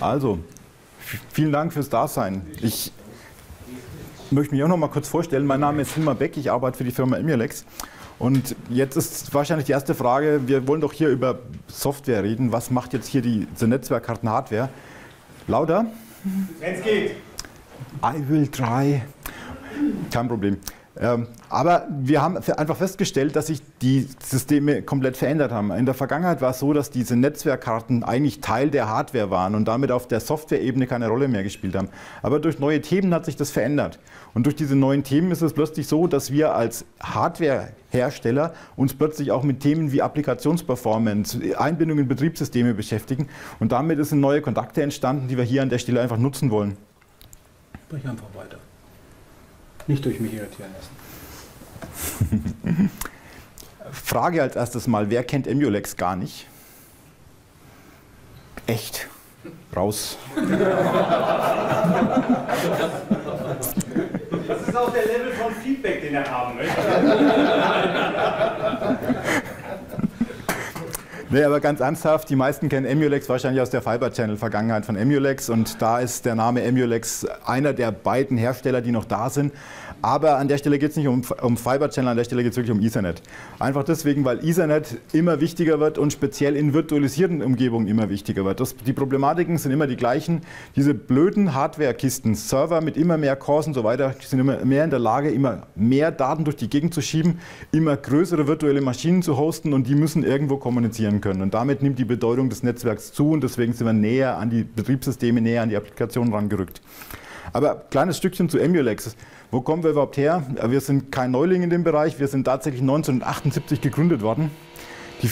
Also, vielen Dank fürs Dasein. Ich möchte mich auch noch mal kurz vorstellen. Mein Name ist Hilmar Beck, ich arbeite für die Firma Emulex. Und jetzt ist wahrscheinlich die erste Frage, wir wollen doch hier über Software reden. Was macht jetzt hier die, diese Netzwerkkarten-Hardware? Lauter? Wenn es geht. I will try. Kein Problem. Ähm, aber wir haben einfach festgestellt, dass sich die Systeme komplett verändert haben. In der Vergangenheit war es so, dass diese Netzwerkkarten eigentlich Teil der Hardware waren und damit auf der Software-Ebene keine Rolle mehr gespielt haben. Aber durch neue Themen hat sich das verändert. Und durch diese neuen Themen ist es plötzlich so, dass wir als Hardware-Hersteller uns plötzlich auch mit Themen wie Applikationsperformance, Einbindung in Betriebssysteme beschäftigen. Und damit sind neue Kontakte entstanden, die wir hier an der Stelle einfach nutzen wollen. Sprich einfach weiter nicht durch mich irritieren lassen. Frage als erstes mal, wer kennt Emulex gar nicht? Echt? Raus. Das ist auch der Level von Feedback, den er haben möchte. Nee, aber ganz ernsthaft, die meisten kennen Emulex wahrscheinlich aus der Fiber Channel Vergangenheit von Emulex und da ist der Name Emulex einer der beiden Hersteller, die noch da sind. Aber an der Stelle geht es nicht um, um Fiber Channel, an der Stelle geht es wirklich um Ethernet. Einfach deswegen, weil Ethernet immer wichtiger wird und speziell in virtualisierten Umgebungen immer wichtiger wird. Das, die Problematiken sind immer die gleichen. Diese blöden Hardware-Kisten, Server mit immer mehr Cores und so weiter, sind immer mehr in der Lage, immer mehr Daten durch die Gegend zu schieben, immer größere virtuelle Maschinen zu hosten und die müssen irgendwo kommunizieren können. Und damit nimmt die Bedeutung des Netzwerks zu und deswegen sind wir näher an die Betriebssysteme, näher an die Applikationen rangerückt. Aber kleines Stückchen zu Emulex. Wo kommen wir überhaupt her? Wir sind kein Neuling in dem Bereich. Wir sind tatsächlich 1978 gegründet worden. Die,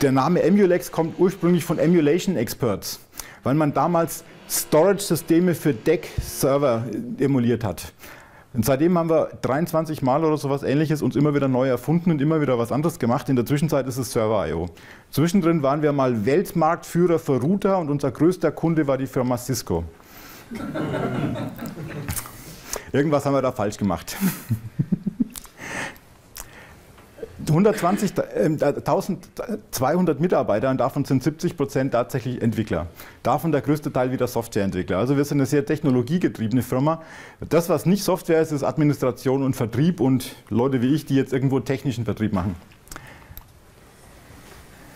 der Name Emulex kommt ursprünglich von Emulation Experts, weil man damals Storage-Systeme für DEC-Server emuliert hat. Und seitdem haben wir 23 Mal oder sowas ähnliches uns immer wieder neu erfunden und immer wieder was anderes gemacht. In der Zwischenzeit ist es Server.io. Zwischendrin waren wir mal Weltmarktführer für Router und unser größter Kunde war die Firma Cisco. Irgendwas haben wir da falsch gemacht. 120, äh, 1200 Mitarbeiter und davon sind 70 Prozent tatsächlich Entwickler. Davon der größte Teil wieder Softwareentwickler. Also wir sind eine sehr technologiegetriebene Firma. Das, was nicht Software ist, ist Administration und Vertrieb und Leute wie ich, die jetzt irgendwo technischen Vertrieb machen.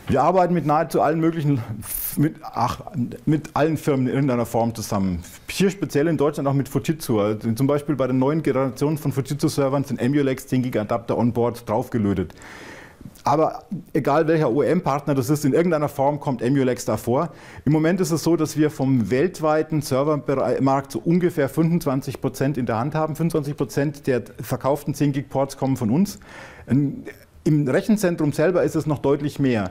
Wir arbeiten mit nahezu allen möglichen, mit, ach, mit allen Firmen in irgendeiner Form zusammen. Hier speziell in Deutschland auch mit Fujitsu. Also zum Beispiel bei den neuen Generationen von Fujitsu-Servern sind Emulex 10 Gig Adapter on board draufgelötet. Aber egal welcher OEM-Partner das ist, in irgendeiner Form kommt Emulex davor. Im Moment ist es so, dass wir vom weltweiten Servermarkt so ungefähr 25 Prozent in der Hand haben. 25 Prozent der verkauften 10 Gig Ports kommen von uns. Im Rechenzentrum selber ist es noch deutlich mehr.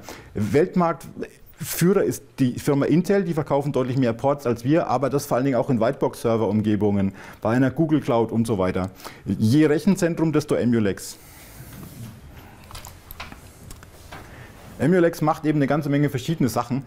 Weltmarktführer ist die Firma Intel, die verkaufen deutlich mehr Ports als wir, aber das vor allen Dingen auch in Whitebox-Server-Umgebungen, bei einer Google Cloud und so weiter. Je Rechenzentrum, desto Emulex. Emulex macht eben eine ganze Menge verschiedene Sachen.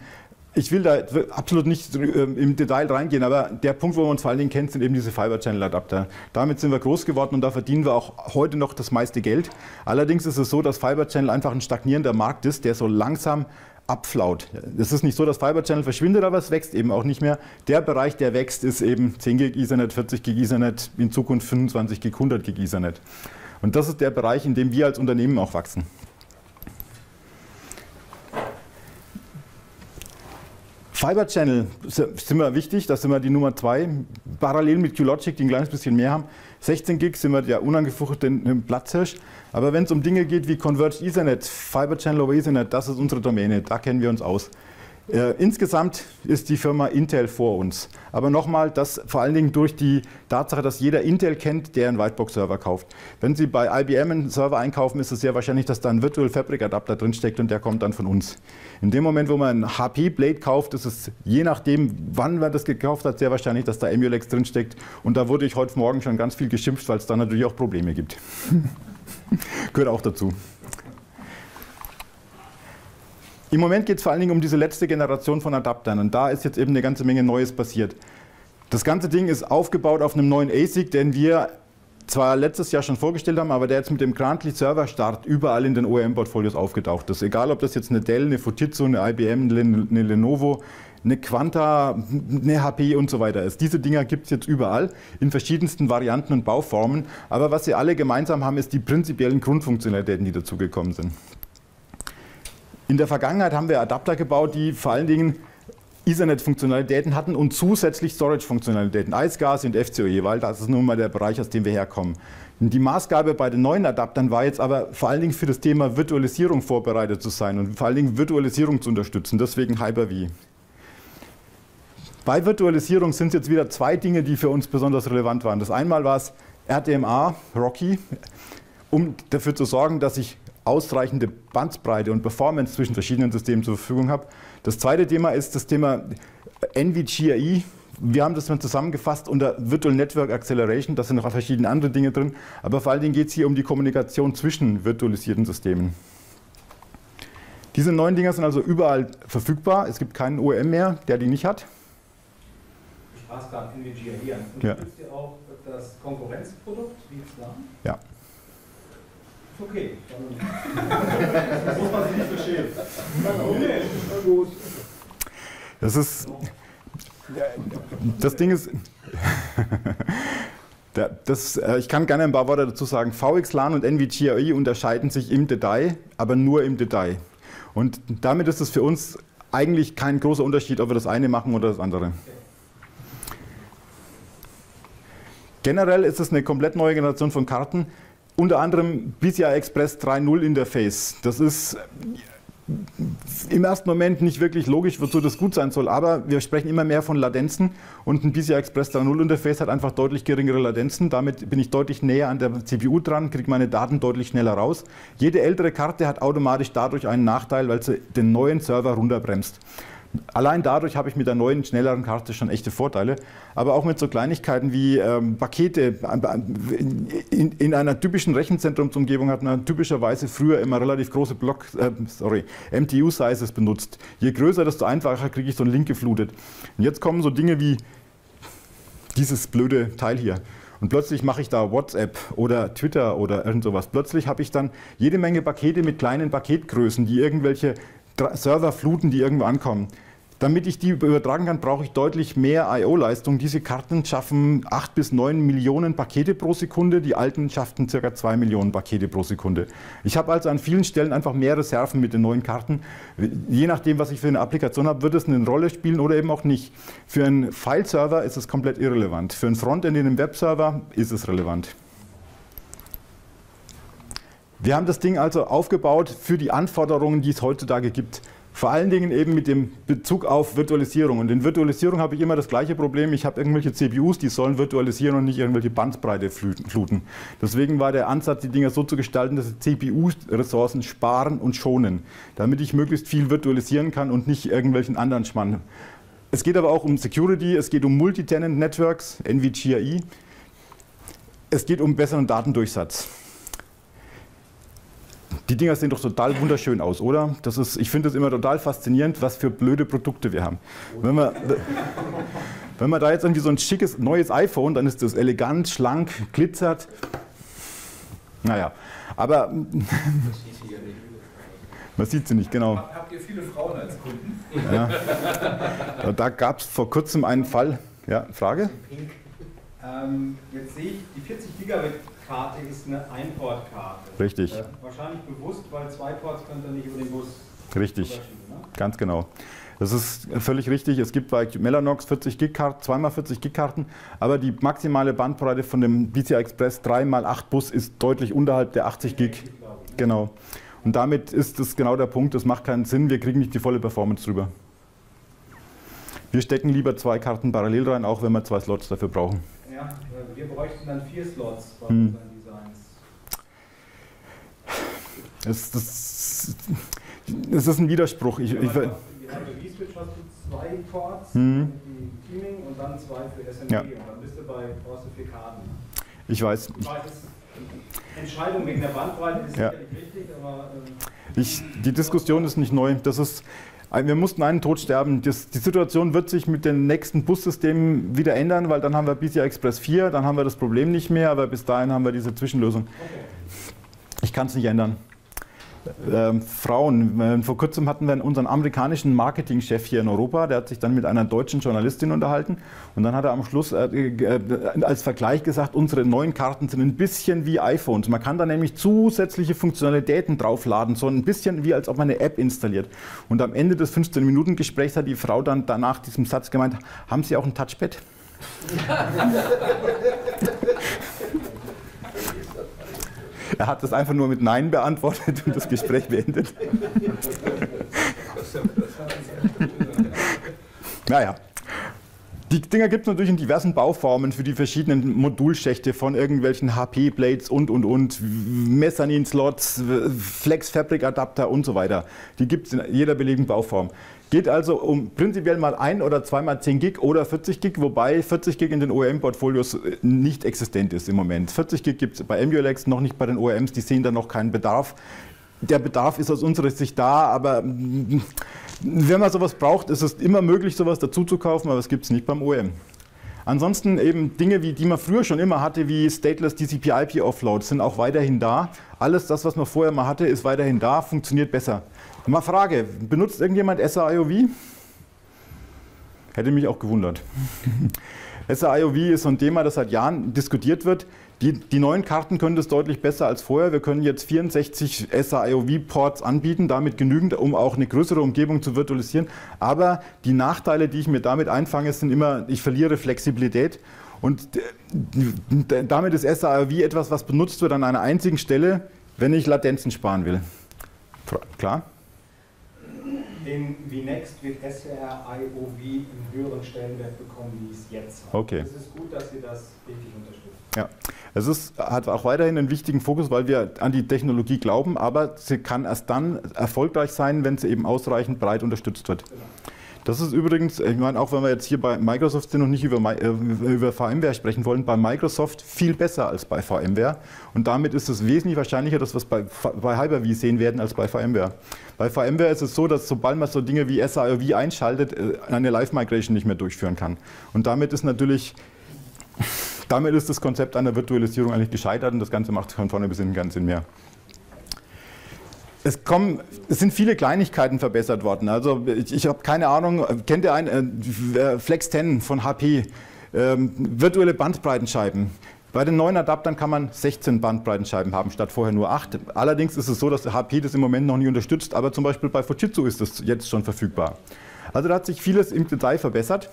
Ich will da absolut nicht ähm, im Detail reingehen, aber der Punkt, wo wir uns vor allen Dingen kennen, sind eben diese Fiber Channel Adapter. Damit sind wir groß geworden und da verdienen wir auch heute noch das meiste Geld. Allerdings ist es so, dass Fiber Channel einfach ein stagnierender Markt ist, der so langsam abflaut. Es ist nicht so, dass Fiber Channel verschwindet, aber es wächst eben auch nicht mehr. Der Bereich, der wächst, ist eben 10 Gig Ethernet, 40 Gig Ethernet, in Zukunft 25 Gig, 100 Gig Ethernet. Und das ist der Bereich, in dem wir als Unternehmen auch wachsen. Fiber Channel sind wir wichtig, da sind wir die Nummer zwei. Parallel mit QLogic, die ein kleines bisschen mehr haben. 16 Gig sind wir der unangefochtete Platzhirsch. Aber wenn es um Dinge geht wie Converged Ethernet, Fiber Channel over Ethernet, das ist unsere Domäne, da kennen wir uns aus. Äh, insgesamt ist die Firma Intel vor uns. Aber nochmal, das vor allen Dingen durch die Tatsache, dass jeder Intel kennt, der einen Whitebox-Server kauft. Wenn Sie bei IBM einen Server einkaufen, ist es sehr wahrscheinlich, dass da ein Virtual Fabric Adapter drinsteckt und der kommt dann von uns. In dem Moment, wo man einen HP Blade kauft, ist es je nachdem, wann man das gekauft hat, sehr wahrscheinlich, dass da Emulex drinsteckt. Und da wurde ich heute Morgen schon ganz viel geschimpft, weil es da natürlich auch Probleme gibt. Gehört auch dazu. Im Moment geht es vor allen Dingen um diese letzte Generation von Adaptern und da ist jetzt eben eine ganze Menge Neues passiert. Das ganze Ding ist aufgebaut auf einem neuen ASIC, den wir zwar letztes Jahr schon vorgestellt haben, aber der jetzt mit dem Grantley Server Start überall in den OEM-Portfolios aufgetaucht ist. Egal, ob das jetzt eine Dell, eine Fujitsu, eine IBM, eine Lenovo, eine Quanta, eine HP und so weiter ist. Diese Dinger gibt es jetzt überall in verschiedensten Varianten und Bauformen. Aber was sie alle gemeinsam haben, ist die prinzipiellen Grundfunktionalitäten, die dazugekommen sind. In der Vergangenheit haben wir Adapter gebaut, die vor allen Dingen Ethernet-Funktionalitäten hatten und zusätzlich Storage-Funktionalitäten, IceGAS und FCOE, weil das ist nun mal der Bereich, aus dem wir herkommen. Die Maßgabe bei den neuen Adaptern war jetzt aber vor allen Dingen für das Thema Virtualisierung vorbereitet zu sein und vor allen Dingen Virtualisierung zu unterstützen, deswegen Hyper-V. Bei Virtualisierung sind es jetzt wieder zwei Dinge, die für uns besonders relevant waren. Das einmal war es RDMA, Rocky, um dafür zu sorgen, dass ich ausreichende Bandbreite und Performance zwischen verschiedenen Systemen zur Verfügung habe. Das zweite Thema ist das Thema NVGRE, wir haben das dann zusammengefasst unter Virtual Network Acceleration, da sind noch verschiedene andere Dinge drin, aber vor allen Dingen geht es hier um die Kommunikation zwischen virtualisierten Systemen. Diese neuen Dinger sind also überall verfügbar, es gibt keinen OEM mehr, der die nicht hat. Du sprachst gerade NVGA an. Unterstützt ja. ihr auch das Konkurrenzprodukt wie Islam? Ja. Ist okay. das muss man sich nicht verstehen. Das ist, das Ding ist, das, äh, ich kann gerne ein paar Worte dazu sagen. VXLAN und NVGAI unterscheiden sich im Detail, aber nur im Detail. Und damit ist es für uns eigentlich kein großer Unterschied, ob wir das eine machen oder das andere. Generell ist es eine komplett neue Generation von Karten, unter anderem PCI Express 3.0 Interface. Das ist im ersten Moment nicht wirklich logisch, wozu das gut sein soll, aber wir sprechen immer mehr von Latenzen und ein PCI Express 3.0 Interface hat einfach deutlich geringere Latenzen. Damit bin ich deutlich näher an der CPU dran, kriege meine Daten deutlich schneller raus. Jede ältere Karte hat automatisch dadurch einen Nachteil, weil sie den neuen Server runterbremst. Allein dadurch habe ich mit der neuen, schnelleren Karte schon echte Vorteile. Aber auch mit so Kleinigkeiten wie ähm, Pakete. In, in, einer typischen Rechenzentrumsumgebung hat man typischerweise früher immer relativ große Block, äh, sorry, MTU-Sizes benutzt. Je größer, desto einfacher kriege ich so einen Link geflutet. Und jetzt kommen so Dinge wie dieses blöde Teil hier. Und plötzlich mache ich da WhatsApp oder Twitter oder irgend sowas. Plötzlich habe ich dann jede Menge Pakete mit kleinen Paketgrößen, die irgendwelche Server fluten, die irgendwo ankommen. Damit ich die übertragen kann, brauche ich deutlich mehr I.O.-Leistung. Diese Karten schaffen 8 bis 9 Millionen Pakete pro Sekunde, die alten schafften ca. 2 Millionen Pakete pro Sekunde. Ich habe also an vielen Stellen einfach mehr Reserven mit den neuen Karten. Je nachdem, was ich für eine Applikation habe, wird es eine Rolle spielen oder eben auch nicht. Für einen File-Server ist es komplett irrelevant. Für ein Frontend in einem Webserver ist es relevant. Wir haben das Ding also aufgebaut für die Anforderungen, die es heutzutage gibt. Vor allen Dingen eben mit dem Bezug auf Virtualisierung. Und in Virtualisierung habe ich immer das gleiche Problem. Ich habe irgendwelche CPUs, die sollen virtualisieren und nicht irgendwelche Bandbreite fluten. Deswegen war der Ansatz, die Dinger so zu gestalten, dass sie CPU-Ressourcen sparen und schonen, damit ich möglichst viel virtualisieren kann und nicht irgendwelchen anderen Schmann. Es geht aber auch um Security, es geht um Multitenant Networks, NVGAI. Es geht um besseren Datendurchsatz. Die Dinger sehen doch total wunderschön aus, oder? Das ist, ich finde es immer total faszinierend, was für blöde Produkte wir haben. Wenn man, wenn man da jetzt irgendwie so ein schickes neues iPhone, dann ist das elegant, schlank, glitzert. Naja, aber man sieht sie nicht, genau. Habt ihr viele Frauen als Kunden? Ja. Da, da gab es vor kurzem einen Fall. Ja, Frage? Ähm, jetzt sehe ich, die 40 Gigabit Karte ist eine Einportkarte. Richtig. Äh, wahrscheinlich bewusst, weil zwei Ports könnt ihr nicht über den Bus. Richtig, ne? ganz genau. Das ist völlig richtig. Es gibt bei Mellanox 40 Gig Karten, zweimal 40 Gig Karten, aber die maximale Bandbreite von dem PCI Express 3x8 Bus ist deutlich unterhalb der 80 Gig. Genau. Und damit ist das genau der Punkt, das macht keinen Sinn, wir kriegen nicht die volle Performance drüber. Wir stecken lieber zwei Karten parallel rein, auch wenn wir zwei Slots dafür brauchen. Ja, wir bräuchten dann vier Slots bei hm. unseren Designs. Das, das, das ist ein Widerspruch. Ich, ich, ich, bei switch hast du zwei Ports, hm. die Teaming und dann zwei für SMB. Ja. Und dann bist du bei, brauchst du vier Karten. Ich weiß. Ich Entscheidung wegen der Bandbreite ist ja. sicherlich richtig, aber. Ähm, ich, die Diskussion ist nicht neu. Das ist, wir mussten einen Tod sterben. Das, die Situation wird sich mit den nächsten Bussystemen wieder ändern, weil dann haben wir PCI Express 4, dann haben wir das Problem nicht mehr, aber bis dahin haben wir diese Zwischenlösung. Ich kann es nicht ändern. Ähm, Frauen. Vor kurzem hatten wir unseren amerikanischen Marketingchef hier in Europa, der hat sich dann mit einer deutschen Journalistin unterhalten und dann hat er am Schluss äh, äh, als Vergleich gesagt, unsere neuen Karten sind ein bisschen wie iPhones. Man kann da nämlich zusätzliche Funktionalitäten draufladen, so ein bisschen wie als ob man eine App installiert. Und am Ende des 15-Minuten-Gesprächs hat die Frau dann danach diesem Satz gemeint, haben Sie auch ein Touchpad? Er hat das einfach nur mit Nein beantwortet und das Gespräch beendet. naja. Die Dinger gibt es natürlich in diversen Bauformen für die verschiedenen Modulschächte von irgendwelchen HP-Blades und und und, Mezzanin-Slots, Flex-Fabric-Adapter und so weiter. Die gibt es in jeder beliebigen Bauform. Geht also um prinzipiell mal ein oder zweimal 10 Gig oder 40 Gig, wobei 40 Gig in den OEM-Portfolios äh, nicht existent ist im Moment. 40 Gig gibt es bei Emulex, noch nicht bei den OEMs, die sehen da noch keinen Bedarf. Der Bedarf ist aus unserer Sicht da, aber mm, wenn man sowas braucht, ist es immer möglich, sowas dazu zu kaufen, aber es gibt es nicht beim OEM. Ansonsten eben Dinge, wie, die man früher schon immer hatte, wie Stateless TCP/IP Offload, sind auch weiterhin da. Alles das, was man vorher mal hatte, ist weiterhin da, funktioniert besser. Mal Frage, benutzt irgendjemand SAIOV? Hätte mich auch gewundert. SAIOV ist so ein Thema, das seit Jahren diskutiert wird. Die, die, neuen Karten können das deutlich besser als vorher. Wir können jetzt 64 SAIOV-Ports anbieten, damit genügend, um auch eine größere Umgebung zu virtualisieren. Aber die Nachteile, die ich mir damit einfange, sind immer, ich verliere Flexibilität. Und damit ist SAIOV etwas, was benutzt wird an einer einzigen Stelle, wenn ich Latenzen sparen will. Klar? In VNext wird SRIOV einen höheren Stellenwert bekommen, wie es jetzt hat. Okay. Es ist gut, dass ihr das wirklich unterstützt. Ja, es ist, hat auch weiterhin einen wichtigen Fokus, weil wir an die Technologie glauben, aber sie kann erst dann erfolgreich sein, wenn sie eben ausreichend breit unterstützt wird. Genau. Das ist übrigens, ich meine, auch wenn wir jetzt hier bei Microsoft sind und nicht über, äh, über VMware sprechen wollen, bei Microsoft viel besser als bei VMware. Und damit ist es wesentlich wahrscheinlicher, dass wir es bei, bei Hyper-V sehen werden als bei VMware. Bei VMware ist es so, dass sobald man so Dinge wie SARV einschaltet, äh, eine Live-Migration nicht mehr durchführen kann. Und damit ist natürlich damit ist das Konzept einer Virtualisierung eigentlich gescheitert und das Ganze macht von vorne bis hinten keinen Sinn mehr. Es, kommen, es sind viele Kleinigkeiten verbessert worden. Also ich, ich habe keine Ahnung, kennt ihr einen äh, Flex 10 von HP? Ähm, virtuelle Bandbreitenscheiben. Bei den neuen Adaptern kann man 16 Bandbreitenscheiben haben, statt vorher nur 8. Allerdings ist es so, dass HP das im Moment noch nicht unterstützt, aber zum Beispiel bei Fujitsu ist das jetzt schon verfügbar. Also da hat sich vieles im Detail verbessert.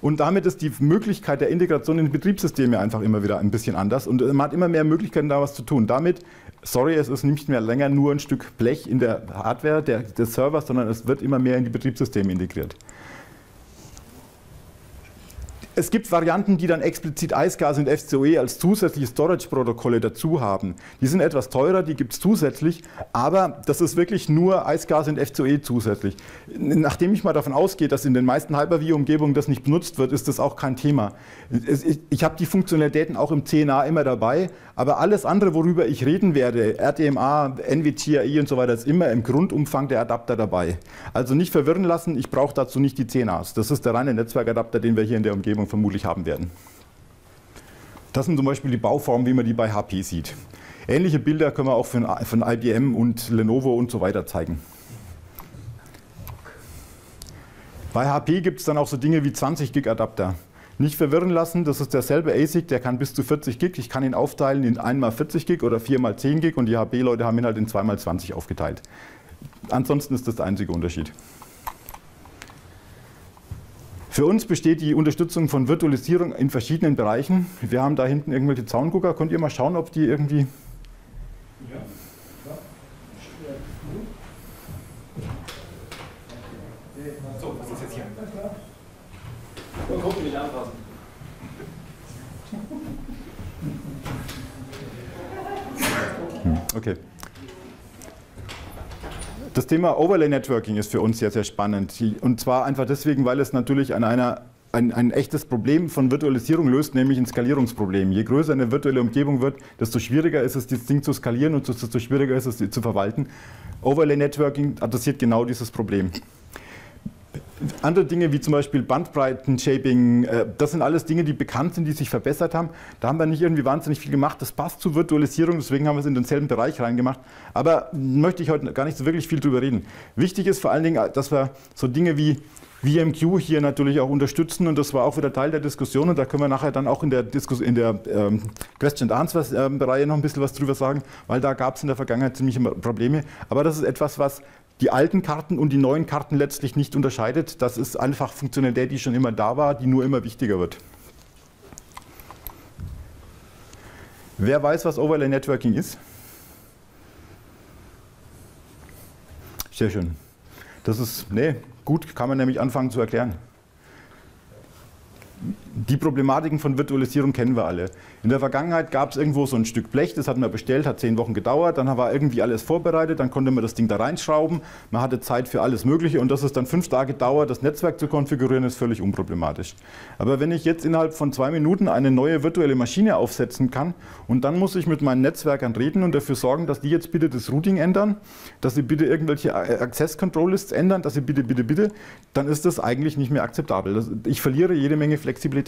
Und damit ist die Möglichkeit der Integration in Betriebssysteme einfach immer wieder ein bisschen anders. Und man hat immer mehr Möglichkeiten, da was zu tun. Damit, sorry, es ist nicht mehr länger nur ein Stück Blech in der Hardware der, des Servers, sondern es wird immer mehr in die Betriebssysteme integriert. Es gibt Varianten, die dann explizit iSCSI und FCOE als zusätzliche Storage-Protokolle dazu haben. Die sind etwas teurer, die gibt es zusätzlich, aber das ist wirklich nur iSCSI und FCOE zusätzlich. Nachdem ich mal davon ausgehe, dass in den meisten Hyper-V-Umgebungen das nicht benutzt wird, ist das auch kein Thema. Ich habe die Funktionalitäten auch im CNA immer dabei, aber alles andere, worüber ich reden werde, RDMA, NVTIA und so weiter, ist immer im Grundumfang der Adapter dabei. Also nicht verwirren lassen, ich brauche dazu nicht die CNAs. Das ist der reine Netzwerkadapter, den wir hier in der Umgebung vermutlich haben werden. Das sind zum Beispiel die Bauformen, wie man die bei HP sieht. Ähnliche Bilder können wir auch von, von IBM und Lenovo und so weiter zeigen. Bei HP gibt es dann auch so Dinge wie 20 Gig Adapter. Nicht verwirren lassen, das ist derselbe ASIC, der kann bis zu 40 Gig. Ich kann ihn aufteilen in 1x40 Gig oder 4x10 Gig und die HP-Leute haben ihn halt in 2x20 aufgeteilt. Ansonsten ist das der einzige Unterschied. Für uns besteht die Unterstützung von Virtualisierung in verschiedenen Bereichen. Wir haben da hinten irgendwelche Zaungucker. Könnt ihr mal schauen, ob die irgendwie. Ja. So, was ist jetzt hier? Und gucken, nicht anfassen. Hm, okay. Das Thema Overlay Networking ist für uns sehr, sehr spannend. Und zwar einfach deswegen, weil es natürlich an einer ein, ein, echtes Problem von Virtualisierung löst, nämlich ein Skalierungsproblem. Je größer eine virtuelle Umgebung wird, desto schwieriger ist es, das Ding zu skalieren und desto schwieriger ist es, zu verwalten. Overlay Networking adressiert genau dieses Problem. Andere Dinge wie zum Beispiel Bandbreiten-Shaping, äh, das sind alles Dinge, die bekannt sind, die sich verbessert haben. Da haben wir nicht irgendwie wahnsinnig viel gemacht. Das passt zur Virtualisierung, deswegen haben wir es in denselben Bereich reingemacht. Aber möchte ich heute gar nicht so wirklich viel drüber reden. Wichtig ist vor allen Dingen, dass wir so Dinge wie VMQ hier natürlich auch unterstützen und das war auch wieder Teil der Diskussion und da können wir nachher dann auch in der, Diskus in der ähm, Question and Answers ähm, noch ein bisschen was drüber sagen, weil da gab es in der Vergangenheit ziemliche Probleme. Aber das ist etwas, was die alten Karten und die neuen Karten letztlich nicht unterscheidet. Das ist einfach Funktionalität, die schon immer da war, die nur immer wichtiger wird. Wer weiß, was Overlay Networking ist? Sehr schön. Das ist, nee, gut, kann man nämlich anfangen zu erklären die Problematiken von Virtualisierung kennen wir alle. In der Vergangenheit gab es irgendwo so ein Stück Blech, das hat man bestellt, hat zehn Wochen gedauert, dann war irgendwie alles vorbereitet, dann konnte man das Ding da reinschrauben, man hatte Zeit für alles Mögliche und dass es dann fünf Tage dauert, das Netzwerk zu konfigurieren, ist völlig unproblematisch. Aber wenn ich jetzt innerhalb von zwei Minuten eine neue virtuelle Maschine aufsetzen kann und dann muss ich mit meinen Netzwerkern reden und dafür sorgen, dass die jetzt bitte das Routing ändern, dass sie bitte irgendwelche Access Control Lists ändern, dass sie bitte, bitte, bitte, dann ist das eigentlich nicht mehr akzeptabel. Ich verliere jede Menge Flexibilität.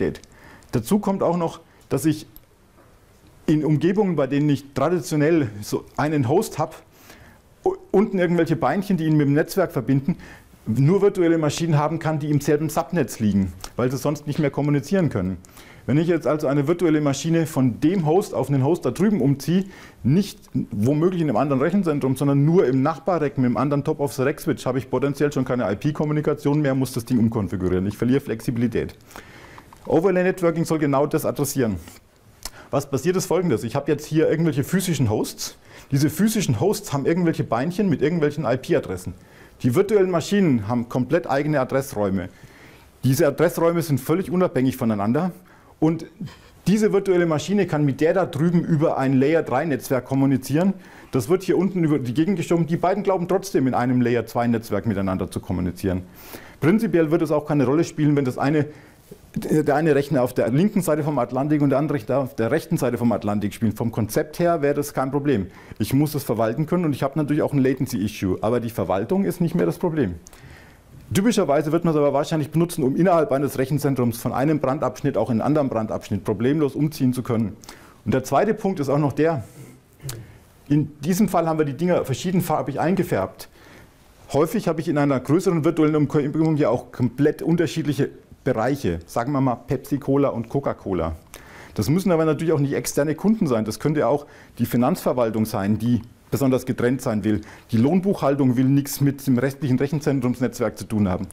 Dazu kommt auch noch, dass ich in Umgebungen, bei denen ich traditionell so einen Host habe, unten irgendwelche Beinchen, die ihn mit dem Netzwerk verbinden, nur virtuelle Maschinen haben kann, die im selben Subnetz liegen, weil sie sonst nicht mehr kommunizieren können. Wenn ich jetzt also eine virtuelle Maschine von dem Host auf einen Host da drüben umziehe, nicht womöglich in einem anderen Rechenzentrum, sondern nur im Nachbarrack mit einem anderen Top-of-the-Rack-Switch, habe ich potenziell schon keine IP-Kommunikation mehr, muss das Ding umkonfigurieren. Ich verliere Flexibilität. Overlay Networking soll genau das adressieren. Was passiert ist folgendes. Ich habe jetzt hier irgendwelche physischen Hosts. Diese physischen Hosts haben irgendwelche Beinchen mit irgendwelchen IP-Adressen. Die virtuellen Maschinen haben komplett eigene Adressräume. Diese Adressräume sind völlig unabhängig voneinander und diese virtuelle Maschine kann mit der da drüben über ein Layer 3 Netzwerk kommunizieren. Das wird hier unten über die Gegend geschoben. Die beiden glauben trotzdem in einem Layer 2 Netzwerk miteinander zu kommunizieren. Prinzipiell wird es auch keine Rolle spielen, wenn das eine der eine Rechner auf der linken Seite vom Atlantik und der andere Rechner auf der rechten Seite vom Atlantik spielen. Vom Konzept her wäre das kein Problem. Ich muss das verwalten können und ich habe natürlich auch ein Latency-Issue, aber die Verwaltung ist nicht mehr das Problem. Typischerweise wird man es aber wahrscheinlich benutzen, um innerhalb eines Rechenzentrums von einem Brandabschnitt auch in einen anderen Brandabschnitt problemlos umziehen zu können. Und der zweite Punkt ist auch noch der, in diesem Fall haben wir die Dinger verschiedenfarbig eingefärbt. Häufig habe ich in einer größeren virtuellen Umgebung ja auch komplett unterschiedliche Bereiche, sagen wir mal Pepsi-Cola und Coca-Cola. Das müssen aber natürlich auch nicht externe Kunden sein. Das könnte auch die Finanzverwaltung sein, die besonders getrennt sein will. Die Lohnbuchhaltung will nichts mit dem restlichen Rechenzentrumsnetzwerk zu tun haben.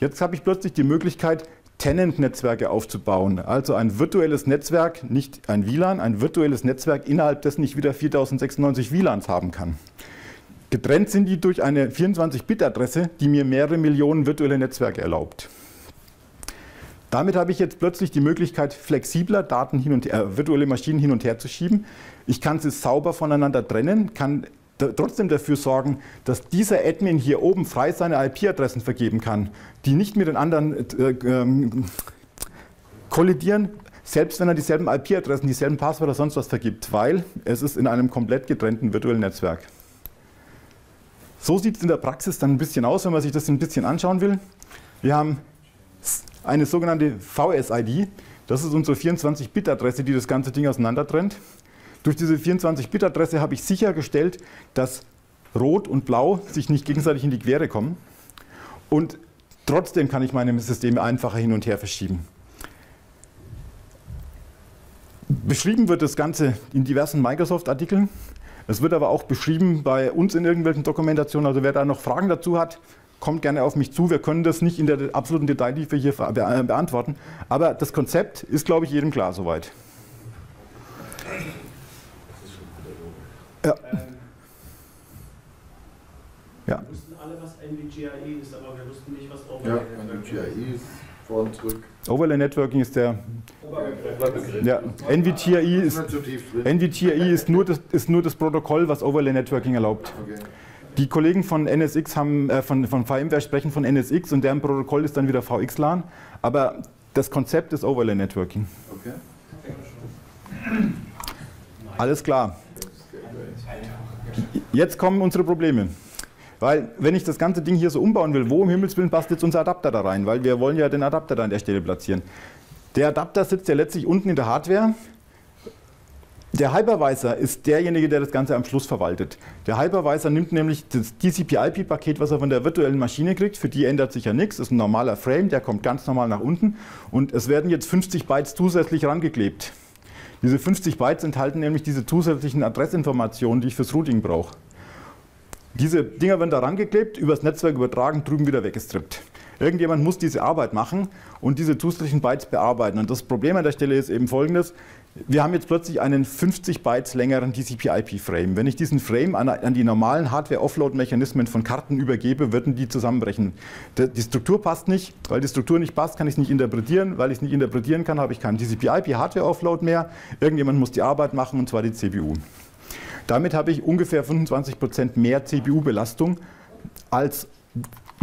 Jetzt habe ich plötzlich die Möglichkeit, Tenant-Netzwerke aufzubauen. Also ein virtuelles Netzwerk, nicht ein WLAN, ein virtuelles Netzwerk, innerhalb dessen ich wieder 4096 WLANs haben kann. Getrennt sind die durch eine 24-Bit-Adresse, die mir mehrere Millionen virtuelle Netzwerke erlaubt. Damit habe ich jetzt plötzlich die Möglichkeit, flexibler Daten hin und her, äh, virtuelle Maschinen hin und her zu schieben. Ich kann sie sauber voneinander trennen, kann trotzdem dafür sorgen, dass dieser Admin hier oben frei seine IP-Adressen vergeben kann, die nicht mit den anderen äh, ähm, kollidieren, selbst wenn er dieselben IP-Adressen, dieselben Passwörter, sonst was vergibt, weil es ist in einem komplett getrennten virtuellen Netzwerk. So sieht es in der Praxis dann ein bisschen aus, wenn man sich das ein bisschen anschauen will. Wir haben eine sogenannte VSID. Das ist unsere 24-Bit-Adresse, die das ganze Ding auseinander trennt. Durch diese 24-Bit-Adresse habe ich sichergestellt, dass Rot und Blau sich nicht gegenseitig in die Quere kommen. Und trotzdem kann ich meine Systeme einfacher hin und her verschieben. Beschrieben wird das Ganze in diversen Microsoft-Artikeln. Es wird aber auch beschrieben bei uns in irgendwelchen Dokumentationen. Also wer da noch Fragen dazu hat, kommt gerne auf mich zu. Wir können das nicht in der absoluten Detailtiefe hier äh, beantworten. Aber das Konzept ist, glaube ich, jedem klar soweit. Ja. Ähm, ja. Wir wussten alle, was NVGIE ist, aber wir wussten nicht, was Overlay ja, NVGIE ist. Vor und zurück. Overlay Networking ist der. Ja, NVTIE ist, NVTIE ist, nur das, ist nur das Protokoll, was Overlay Networking erlaubt. Okay. Die Kollegen von NSX haben, äh, von, von VMware sprechen von NSX und deren Protokoll ist dann wieder VXLAN, aber das Konzept ist Overlay Networking. Okay. Alles klar. Jetzt kommen unsere Probleme. Weil wenn ich das ganze Ding hier so umbauen will, wo im Himmelswillen passt jetzt unser Adapter da rein? Weil wir wollen ja den Adapter da an der Stelle platzieren. Der Adapter sitzt ja letztlich unten in der Hardware. Der Hypervisor ist derjenige, der das Ganze am Schluss verwaltet. Der Hypervisor nimmt nämlich das TCP-IP-Paket, was er von der virtuellen Maschine kriegt. Für die ändert sich ja nichts. Das ist ein normaler Frame, der kommt ganz normal nach unten. Und es werden jetzt 50 Bytes zusätzlich rangeklebt. Diese 50 Bytes enthalten nämlich diese zusätzlichen Adressinformationen, die ich fürs Routing brauche. Diese Dinger werden da rangeklebt, übers Netzwerk übertragen, drüben wieder weggestrippt. Irgendjemand muss diese Arbeit machen und diese zusätzlichen Bytes bearbeiten. Und das Problem an der Stelle ist eben folgendes. Wir haben jetzt plötzlich einen 50 Bytes längeren TCP-IP-Frame. Wenn ich diesen Frame an, an die normalen Hardware-Offload-Mechanismen von Karten übergebe, würden die zusammenbrechen. Die Struktur passt nicht. Weil die Struktur nicht passt, kann ich es nicht interpretieren. Weil ich es nicht interpretieren kann, habe ich keinen TCP-IP-Hardware-Offload mehr. Irgendjemand muss die Arbeit machen, und zwar die CPU. Damit habe ich ungefähr 25% mehr CPU-Belastung als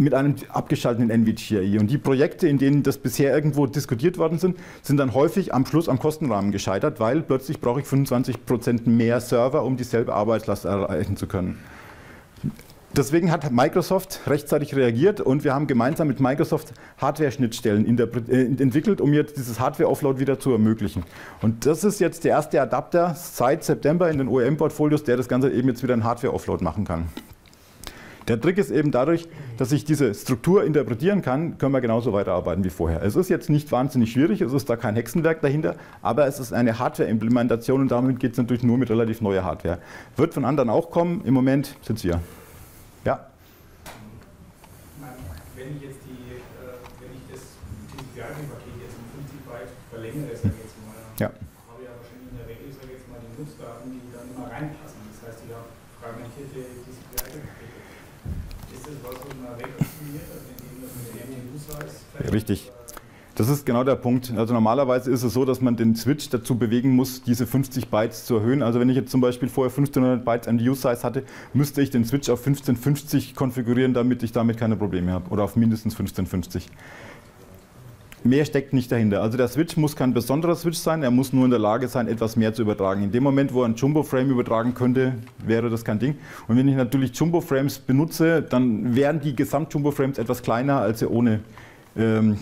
mit einem abgeschalteten NVGI. Und die Projekte, in denen das bisher irgendwo diskutiert worden sind, sind dann häufig am Schluss am Kostenrahmen gescheitert, weil plötzlich brauche ich 25% mehr Server, um dieselbe Arbeitslast erreichen zu können. Deswegen hat Microsoft rechtzeitig reagiert und wir haben gemeinsam mit Microsoft Hardware-Schnittstellen äh, entwickelt, um jetzt dieses Hardware-Offload wieder zu ermöglichen. Und das ist jetzt der erste Adapter seit September in den OEM-Portfolios, der das Ganze eben jetzt wieder in Hardware-Offload machen kann. Der Trick ist eben dadurch, dass ich diese Struktur interpretieren kann, können wir genauso weiterarbeiten wie vorher. Es ist jetzt nicht wahnsinnig schwierig, es ist da kein Hexenwerk dahinter, aber es ist eine Hardware-Implementation und damit geht es natürlich nur mit relativ neuer Hardware. Wird von anderen auch kommen, im Moment sind es wir. Ja? Wenn ich jetzt die, äh, wenn ich das TCP-IP-Paket jetzt um 50 Byte verlängere, sag ich jetzt mal, ja. ja wahrscheinlich in der Regel, sag ich jetzt mal, die Nutzdaten, die dann immer reinpassen. Das heißt, ich habe fragmentierte TCP-IP-Pakete. Ist das was, was man wegoptimiert, also indem das mit der MDU-Size Richtig. Das ist genau der Punkt. Also normalerweise ist es so, dass man den Switch dazu bewegen muss, diese 50 Bytes zu erhöhen. Also wenn ich jetzt zum Beispiel vorher 1500 Bytes MDU-Size hatte, müsste ich den Switch auf 1550 konfigurieren, damit ich damit keine Probleme habe. Oder auf mindestens 1550. Mehr steckt nicht dahinter. Also der Switch muss kein besonderer Switch sein, er muss nur in der Lage sein, etwas mehr zu übertragen. In dem Moment, wo er ein Jumbo-Frame übertragen könnte, wäre das kein Ding. Und wenn ich natürlich Jumbo-Frames benutze, dann wären die Gesamt-Jumbo-Frames etwas kleiner, als sie ohne ähm,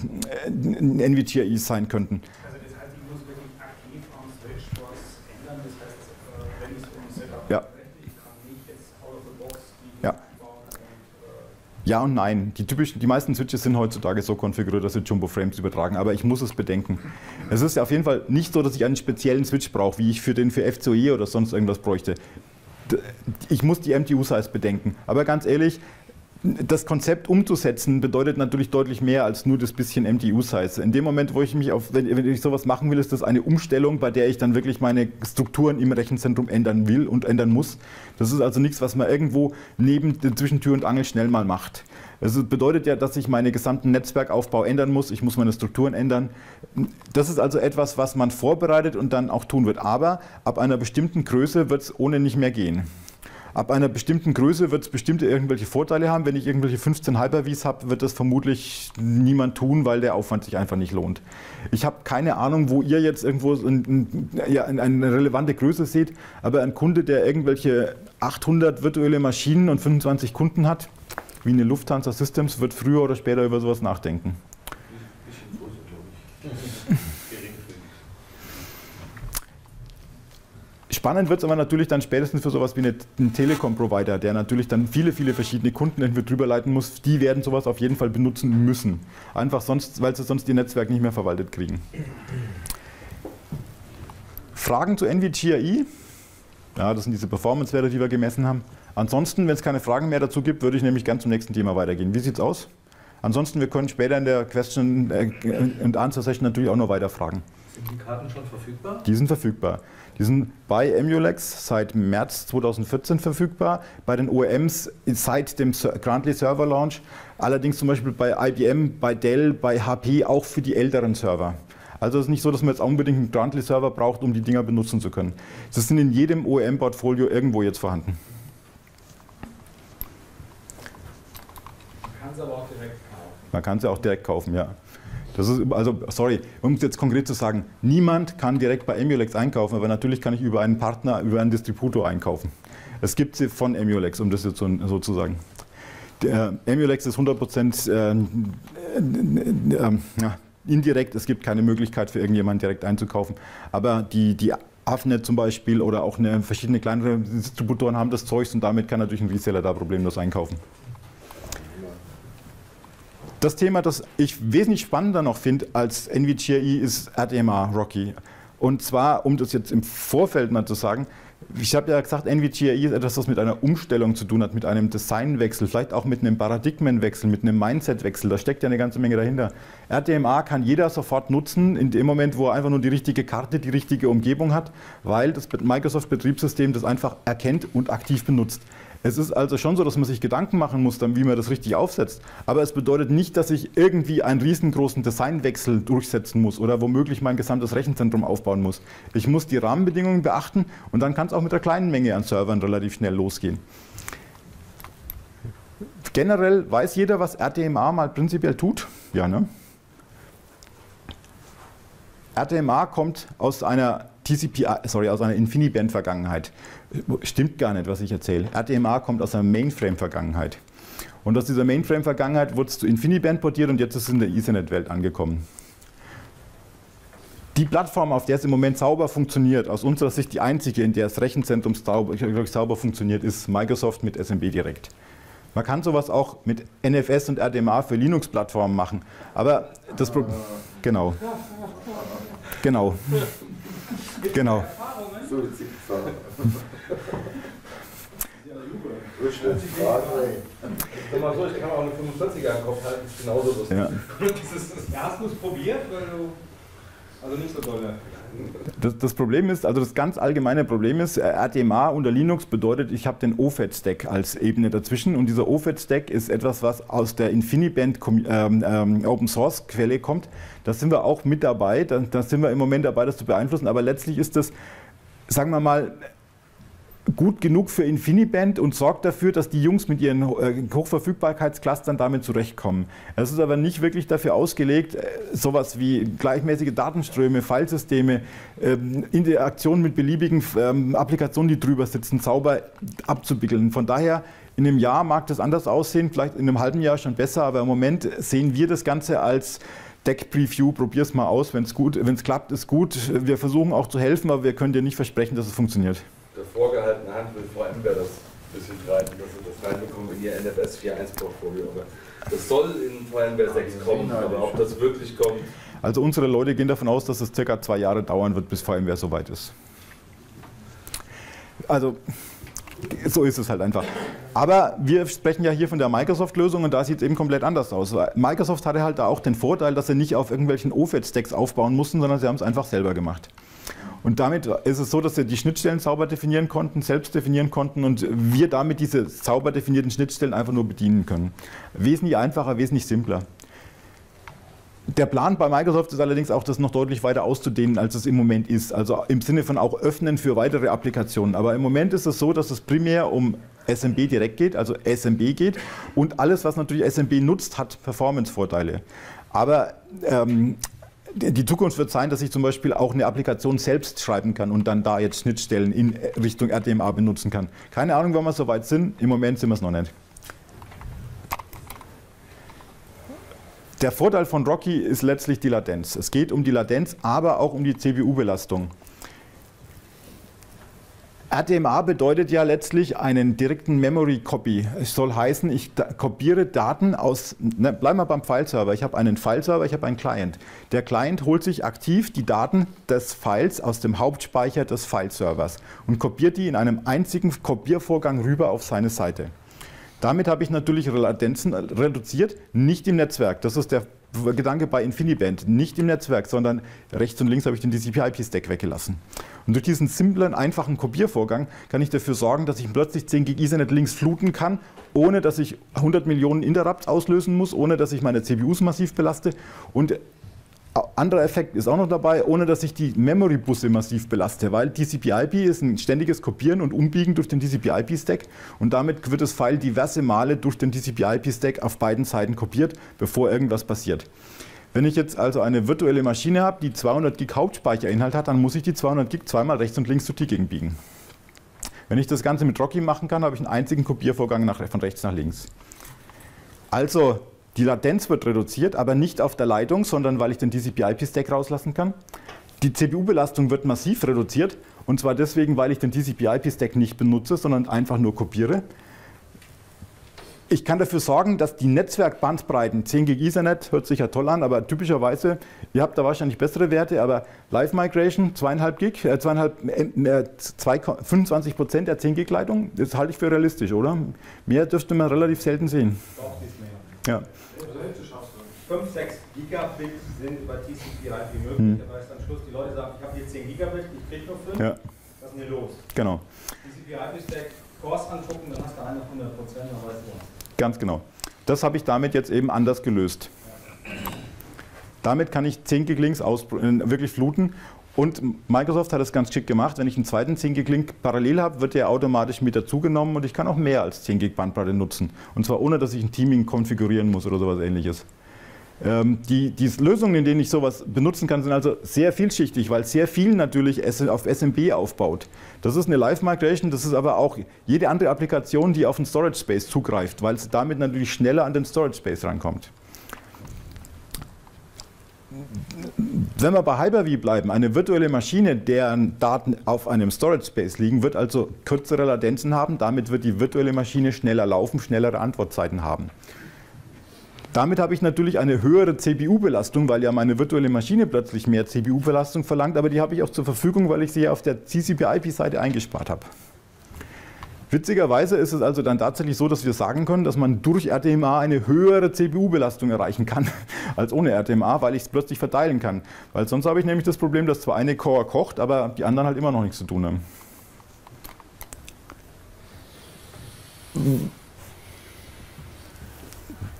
NVTI sein könnten. Also das heißt, ich muss wirklich aktiv am Switch was ändern. Das heißt, äh, wenn ich es um Setup ja. ich kann nicht jetzt out of the box die ja. Ja und nein. Die, typischen, die meisten Switches sind heutzutage so konfiguriert, dass sie Jumbo-Frames übertragen, aber ich muss es bedenken. Es ist ja auf jeden Fall nicht so, dass ich einen speziellen Switch brauche, wie ich für den für FCOE oder sonst irgendwas bräuchte. Ich muss die MTU-Size bedenken. Aber ganz ehrlich, das Konzept umzusetzen bedeutet natürlich deutlich mehr als nur das bisschen MTU-Size. In dem Moment, wo ich mich auf, wenn, wenn, ich sowas machen will, ist das eine Umstellung, bei der ich dann wirklich meine Strukturen im Rechenzentrum ändern will und ändern muss. Das ist also nichts, was man irgendwo neben zwischen Tür und Angel schnell mal macht. Das bedeutet ja, dass ich meinen gesamten Netzwerkaufbau ändern muss. Ich muss meine Strukturen ändern. Das ist also etwas, was man vorbereitet und dann auch tun wird. Aber ab einer bestimmten Größe wird es ohne nicht mehr gehen. Ab einer bestimmten Größe wird es bestimmte irgendwelche Vorteile haben. Wenn ich irgendwelche 15 Hyper-Vs habe, wird das vermutlich niemand tun, weil der Aufwand sich einfach nicht lohnt. Ich habe keine Ahnung, wo ihr jetzt irgendwo ein, ja, eine relevante Größe seht, aber ein Kunde, der irgendwelche 800 virtuelle Maschinen und 25 Kunden hat, wie eine Lufthansa Systems, wird früher oder später über sowas nachdenken. Spannend wird es aber natürlich dann spätestens für sowas wie eine, einen Telekom-Provider, der natürlich dann viele, viele verschiedene Kunden irgendwie drüber leiten muss. Die werden sowas auf jeden Fall benutzen müssen. Einfach sonst, weil sie sonst die Netzwerke nicht mehr verwaltet kriegen. Fragen zu NVGI? Ja, das sind diese Performance-Werte, die wir gemessen haben. Ansonsten, wenn es keine Fragen mehr dazu gibt, würde ich nämlich ganz zum nächsten Thema weitergehen. Wie sieht es aus? Ansonsten, wir können später in der Question and Answer Session natürlich auch noch weiter fragen. Sind die Karten schon verfügbar? Die sind verfügbar. Die sind bei Emulex seit März 2014 verfügbar, bei den OEMs seit dem Grantley Server Launch, allerdings zum Beispiel bei IBM, bei Dell, bei HP auch für die älteren Server. Also es ist nicht so, dass man jetzt unbedingt einen Grantley Server braucht, um die Dinger benutzen zu können. Sie sind in jedem OEM-Portfolio irgendwo jetzt vorhanden. Man kann sie aber auch direkt kaufen. Man kann sie auch direkt kaufen, ja. Das ist, also, sorry, um es jetzt konkret zu sagen, niemand kann direkt bei Emulex einkaufen, aber natürlich kann ich über einen Partner, über einen Distributor einkaufen. Es gibt sie von Emulex, um das jetzt so, zu sagen. Emulex ist 100% äh, äh, äh, indirekt, es gibt keine Möglichkeit für irgendjemanden direkt einzukaufen. Aber die, die Afnet zum Beispiel oder auch eine, verschiedene kleinere Distributoren haben das Zeugs und damit kann natürlich ein Reseller da problemlos einkaufen. Das Thema, das ich wesentlich spannender noch finde als NVGI, ist RDMA Rocky. Und zwar, um das jetzt im Vorfeld mal zu sagen, ich habe ja gesagt, NVGI ist etwas, was mit einer Umstellung zu tun hat, mit einem Designwechsel, vielleicht auch mit einem Paradigmenwechsel, mit einem Mindsetwechsel. Da steckt ja eine ganze Menge dahinter. RDMA kann jeder sofort nutzen, in dem Moment, wo er einfach nur die richtige Karte, die richtige Umgebung hat, weil das Microsoft-Betriebssystem das einfach erkennt und aktiv benutzt. Es ist also schon so, dass man sich Gedanken machen muss, dann, wie man das richtig aufsetzt. Aber es bedeutet nicht, dass ich irgendwie einen riesengroßen Designwechsel durchsetzen muss oder womöglich mein gesamtes Rechenzentrum aufbauen muss. Ich muss die Rahmenbedingungen beachten und dann kann es auch mit einer kleinen Menge an Servern relativ schnell losgehen. Generell weiß jeder, was RTMA mal prinzipiell tut. Ja, ne? RTMA kommt aus einer TCP, sorry, aus einer InfiniBand-Vergangenheit. Stimmt gar nicht, was ich erzähle. RTMA kommt aus einer Mainframe-Vergangenheit. Und aus dieser Mainframe-Vergangenheit wurde es zu InfiniBand portiert und jetzt ist es in der Ethernet-Welt angekommen. Die Plattform, auf der es im Moment sauber funktioniert, aus unserer Sicht die einzige, in der das Rechenzentrum sauber, sauber funktioniert, ist Microsoft mit SMB direkt. Man kann sowas auch mit NFS und RDMA für Linux-Plattformen machen. Aber das Problem. Genau. Genau. Genau. Aus. Sag mal so, ich kann auch eine 45er im Kopf halten, ist genauso lustig. Ja. Hast du es probiert, weil du. Also nicht so doll. Das, das, Problem ist, also das ganz allgemeine Problem ist, äh, RTMA unter Linux bedeutet, ich habe den OFED-Stack als Ebene dazwischen und dieser OFED-Stack ist etwas, was aus der InfiniBand ähm, ähm, Open Source Quelle kommt. Da sind wir auch mit dabei, da, da sind wir im Moment dabei, das zu beeinflussen, aber letztlich ist das, sagen wir mal, gut genug für InfiniBand und sorgt dafür, dass die Jungs mit ihren äh, Hochverfügbarkeitsclustern damit zurechtkommen. Es ist aber nicht wirklich dafür ausgelegt, äh, sowas wie gleichmäßige Datenströme, Filesysteme, ähm, Interaktion mit beliebigen ähm, Applikationen, die drüber sitzen, sauber abzuwickeln. Von daher in einem Jahr mag das anders aussehen, vielleicht in einem halben Jahr schon besser, aber im Moment sehen wir das Ganze als Deck-Preview, probier es mal aus, wenn es gut, wenn es klappt, ist gut. Wir versuchen auch zu helfen, aber wir können dir nicht versprechen, dass es funktioniert der vorgehaltenen Hand will VMware das ein bisschen treiben, dass sie das reinbekommen in ihr NFS 4.1 Portfolio. Aber das soll in VMware 6 kommen, aber ob das wirklich kommt. Also unsere Leute gehen davon aus, dass es circa zwei Jahre dauern wird, bis VMware soweit ist. Also so ist es halt einfach. Aber wir sprechen ja hier von der Microsoft-Lösung und da sieht es eben komplett anders aus. Microsoft hatte halt da auch den Vorteil, dass sie nicht auf irgendwelchen OFED-Stacks aufbauen mussten, sondern sie haben es einfach selber gemacht. Und damit ist es so, dass wir die Schnittstellen sauber definieren konnten, selbst definieren konnten und wir damit diese sauber definierten Schnittstellen einfach nur bedienen können. Wesentlich einfacher, wesentlich simpler. Der Plan bei Microsoft ist allerdings auch, das noch deutlich weiter auszudehnen, als es im Moment ist. Also im Sinne von auch öffnen für weitere Applikationen. Aber im Moment ist es so, dass es primär um SMB direkt geht, also SMB geht. Und alles, was natürlich SMB nutzt, hat Performance-Vorteile. Aber ähm, die Zukunft wird sein, dass ich zum Beispiel auch eine Applikation selbst schreiben kann und dann da jetzt Schnittstellen in Richtung RDMA benutzen kann. Keine Ahnung, wann wir so weit sind. Im Moment sind wir es noch nicht. Der Vorteil von Rocky ist letztlich die Latenz. Es geht um die Latenz, aber auch um die CPU-Belastung. RDMA bedeutet ja letztlich einen direkten Memory Copy. Es soll heißen, ich kopiere Daten aus, ne, bleiben wir beim File-Server. Ich habe einen File-Server, ich habe einen Client. Der Client holt sich aktiv die Daten des Files aus dem Hauptspeicher des File-Servers und kopiert die in einem einzigen Kopiervorgang rüber auf seine Seite. Damit habe ich natürlich Latenzen reduziert, nicht im Netzwerk. Das ist der Gedanke bei InfiniBand, nicht im Netzwerk, sondern rechts und links habe ich den TCP-IP-Stack weggelassen. Und durch diesen simplen, einfachen Kopiervorgang kann ich dafür sorgen, dass ich plötzlich 10 Gig Ethernet Links fluten kann, ohne dass ich 100 Millionen Interrupts auslösen muss, ohne dass ich meine CPUs massiv belaste und anderer Effekt ist auch noch dabei, ohne dass ich die Memory-Busse massiv belaste, weil TCP/IP ist ein ständiges Kopieren und Umbiegen durch den TCP/IP-Stack und damit wird das File diverse Male durch den TCP/IP-Stack auf beiden Seiten kopiert, bevor irgendwas passiert. Wenn ich jetzt also eine virtuelle Maschine habe, die 200 Gig Hauptspeicherinhalt hat, dann muss ich die 200 Gig zweimal rechts und links zu T biegen. Wenn ich das Ganze mit Rocky machen kann, habe ich einen einzigen Kopiervorgang nach, von rechts nach links. Also die Latenz wird reduziert, aber nicht auf der Leitung, sondern weil ich den TCP-IP-Stack rauslassen kann. Die CPU-Belastung wird massiv reduziert und zwar deswegen, weil ich den TCP-IP-Stack nicht benutze, sondern einfach nur kopiere. Ich kann dafür sorgen, dass die Netzwerkbandbreiten, 10 Gig Ethernet, hört sich ja toll an, aber typischerweise, ihr habt da wahrscheinlich bessere Werte, aber Live Migration, 2,5 Gig, äh, 2,5, äh, 2, 25 Prozent der 10 Gig Leitung, das halte ich für realistisch, oder? Mehr dürfte man relativ selten sehen. Doch, ist mehr. Ja. 5, 6 Gigabit sind über TCP/IP möglich. Hm. Das heißt am Schluss, die Leute sagen, ich habe hier 10 Gigabit, ich kriege nur 5. Ja. Was ist denn hier los? Genau. TCP/IP-Stack, Cores angucken, dann hast du 100 Prozent, dann weißt du was. Ganz genau. Das habe ich damit jetzt eben anders gelöst. Damit kann ich 10 Gig Links äh, wirklich fluten und Microsoft hat es ganz schick gemacht. Wenn ich einen zweiten 10 Gig Link parallel habe, wird der automatisch mit dazugenommen und ich kann auch mehr als 10 Gig Bandbreite nutzen. Und zwar ohne, dass ich ein Teaming konfigurieren muss oder sowas ähnliches. Ähm, die, die, Lösungen, in denen ich sowas benutzen kann, sind also sehr vielschichtig, weil sehr viel natürlich auf SMB aufbaut. Das ist eine Live-Migration, das ist aber auch jede andere Applikation, die auf den Storage Space zugreift, weil es damit natürlich schneller an den Storage Space rankommt. Wenn wir bei Hyper-V bleiben, eine virtuelle Maschine, deren Daten auf einem Storage Space liegen, wird also kürzere Latenzen haben. Damit wird die virtuelle Maschine schneller laufen, schnellere Antwortzeiten haben. Damit habe ich natürlich eine höhere CPU-Belastung, weil ja meine virtuelle Maschine plötzlich mehr CPU-Belastung verlangt, aber die habe ich auch zur Verfügung, weil ich sie ja auf der TCP-IP-Seite eingespart habe. Witzigerweise ist es also dann tatsächlich so, dass wir sagen können, dass man durch RTMA eine höhere CPU-Belastung erreichen kann als ohne RTMA, weil ich es plötzlich verteilen kann. Weil sonst habe ich nämlich das Problem, dass zwar eine Core kocht, aber die anderen halt immer noch nichts zu tun haben.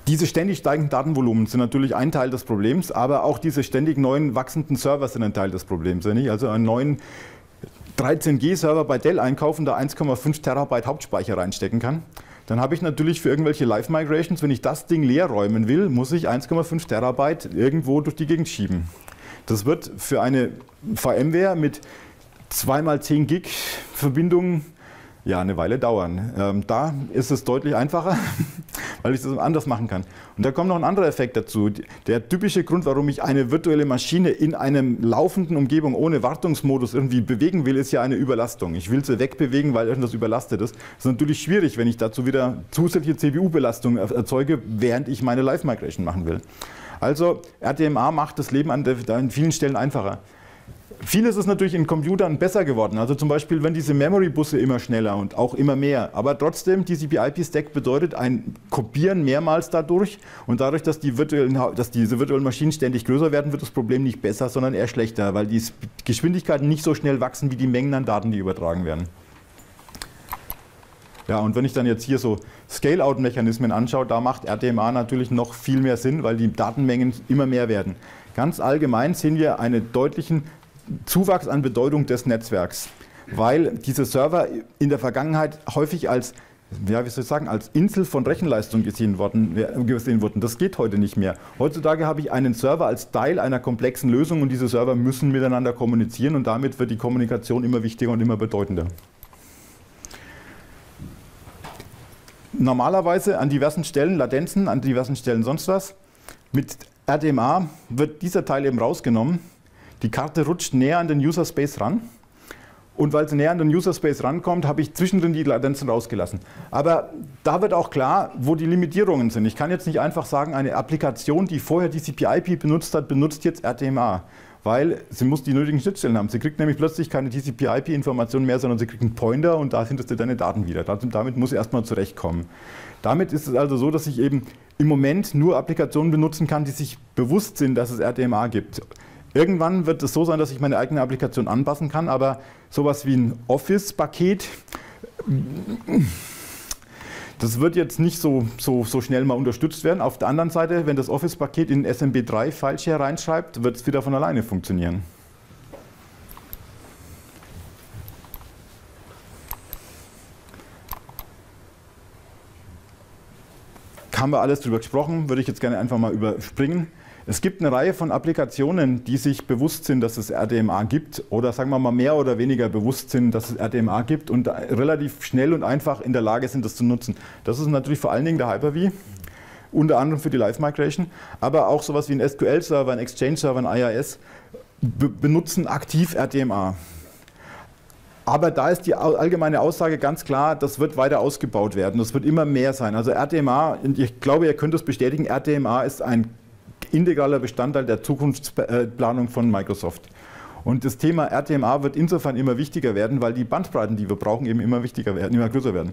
Diese ständig steigenden Datenvolumen sind natürlich ein Teil des Problems, aber auch diese ständig neuen wachsenden Server sind ein Teil des Problems. Also einen neuen 13G-Server bei Dell einkaufen, da 1,5 Terabyte Hauptspeicher reinstecken kann. Dann habe ich natürlich für irgendwelche Live-Migrations, wenn ich das Ding leer räumen will, muss ich 1,5 Terabyte irgendwo durch die Gegend schieben. Das wird für eine VMware mit 2x10 Gig Verbindung ja, eine Weile dauern. Ähm, da ist es deutlich einfacher, weil ich das anders machen kann. Und da kommt noch ein anderer Effekt dazu. Der typische Grund, warum ich eine virtuelle Maschine in einer laufenden Umgebung ohne Wartungsmodus irgendwie bewegen will, ist ja eine Überlastung. Ich will sie wegbewegen, weil irgendwas überlastet ist. Das ist natürlich schwierig, wenn ich dazu wieder zusätzliche CPU-Belastung erzeuge, während ich meine Live-Migration machen will. Also RTMA macht das Leben an vielen Stellen einfacher. Vieles ist natürlich in Computern besser geworden. Also zum Beispiel, wenn diese Memory-Busse immer schneller und auch immer mehr. Aber trotzdem, TCP-IP-Stack bedeutet ein Kopieren mehrmals dadurch. Und dadurch, dass, die virtuellen, dass diese virtuellen Maschinen ständig größer werden, wird das Problem nicht besser, sondern eher schlechter, weil die Geschwindigkeiten nicht so schnell wachsen wie die Mengen an Daten, die übertragen werden. Ja, und wenn ich dann jetzt hier so Scale-out-Mechanismen anschaue, da macht RTMA natürlich noch viel mehr Sinn, weil die Datenmengen immer mehr werden. Ganz allgemein sehen wir einen deutlichen Zuwachs an Bedeutung des Netzwerks, weil diese Server in der Vergangenheit häufig als ja, wie soll ich sagen, als Insel von Rechenleistung gesehen, worden, gesehen wurden. Das geht heute nicht mehr. Heutzutage habe ich einen Server als Teil einer komplexen Lösung und diese Server müssen miteinander kommunizieren und damit wird die Kommunikation immer wichtiger und immer bedeutender. Normalerweise an diversen Stellen Latenzen, an diversen Stellen sonst was. Mit RDMA wird dieser Teil eben rausgenommen die Karte rutscht näher an den User Space ran. Und weil sie näher an den User Space rankommt, habe ich zwischendrin die Latenzen rausgelassen. Aber da wird auch klar, wo die Limitierungen sind. Ich kann jetzt nicht einfach sagen, eine Applikation, die vorher TCP/IP benutzt hat, benutzt jetzt RTMA. Weil sie muss die nötigen Schnittstellen haben. Sie kriegt nämlich plötzlich keine TCP/IP-Informationen mehr, sondern sie kriegt einen Pointer und da findest du deine Daten wieder. Damit muss sie erstmal zurechtkommen. Damit ist es also so, dass ich eben im Moment nur Applikationen benutzen kann, die sich bewusst sind, dass es RTMA gibt. Irgendwann wird es so sein, dass ich meine eigene Applikation anpassen kann, aber sowas wie ein Office-Paket, das wird jetzt nicht so, so, so schnell mal unterstützt werden. Auf der anderen Seite, wenn das Office-Paket in SMB3 Fileshare reinschreibt, wird es wieder von alleine funktionieren. Haben wir alles drüber gesprochen, würde ich jetzt gerne einfach mal überspringen. Es gibt eine Reihe von Applikationen, die sich bewusst sind, dass es RDMA gibt oder sagen wir mal mehr oder weniger bewusst sind, dass es RDMA gibt und relativ schnell und einfach in der Lage sind, das zu nutzen. Das ist natürlich vor allen Dingen der Hyper-V. unter anderem für die Live-Migration, aber auch sowas wie ein SQL-Server, ein Exchange-Server, ein IIS benutzen aktiv RDMA. Aber da ist die allgemeine Aussage ganz klar, das wird weiter ausgebaut werden. Das wird immer mehr sein. Also RDMA, ich glaube, ihr könnt es bestätigen, RDMA ist ein integraler Bestandteil der Zukunftsplanung von Microsoft. Und das Thema RTMA wird insofern immer wichtiger werden, weil die Bandbreiten, die wir brauchen, eben immer wichtiger werden, immer größer werden.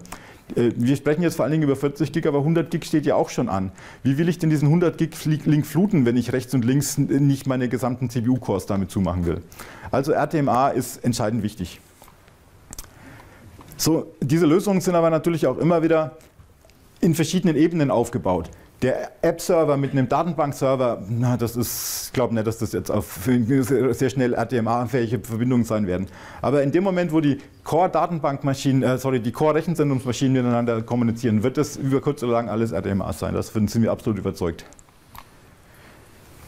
Äh, wir sprechen jetzt vor allen Dingen über 40 Gig, aber 100 Gig steht ja auch schon an. Wie will ich denn diesen 100 Gig Link fluten, wenn ich rechts und links nicht meine gesamten CPU-Cores damit zumachen will? Also RTMA ist entscheidend wichtig. So, diese Lösungen sind aber natürlich auch immer wieder in verschiedenen Ebenen aufgebaut. Der App-Server mit einem Datenbank-Server, na, das ist, ich glaube nicht, dass das jetzt auf sehr schnell RTMA-fähige Verbindungen sein werden. Aber in dem Moment, wo die Core-Datenbankmaschinen, äh, sorry, die Core-Rechenzentrumsmaschinen miteinander kommunizieren, wird das über kurz oder lang alles RTMA sein. Das sind wir absolut überzeugt.